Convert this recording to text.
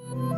you